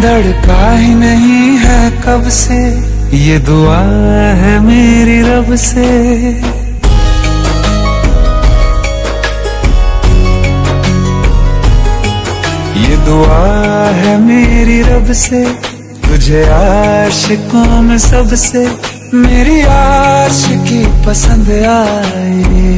धड़का ही नहीं है कब से? ये दुआ है मेरी रब से। ये दुआ है मेरी रब से, तुझे आशिकों में सबसे। मेरी आशिकी पसंद आए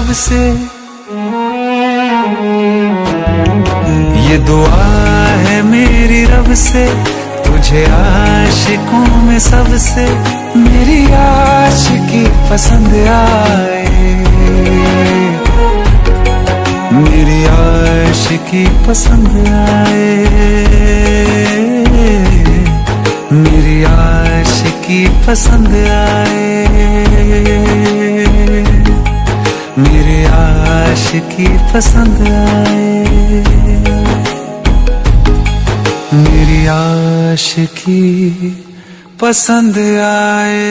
है कब से। ये दुआ है मेरी रब से, तुझे आशिकों में सबसे मेरी आशिकी पसंद आए। मेरी आशिकी पसंद आए। मेरी आशिकी पसंद आए। आशिकी पसंद आए। मेरी आशिकी पसंद आए।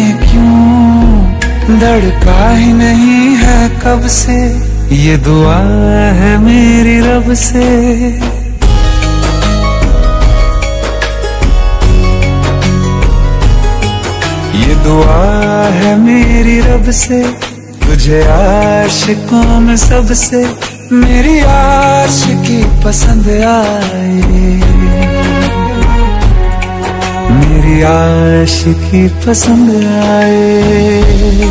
धड़का ही नहीं है कब से? ये दुआ है मेरी रब से। ये दुआ है मेरी रब से, तुझे आशिकों में सबसे मेरी आशिकी पसंद आए मेरी आशिकी पसंद आए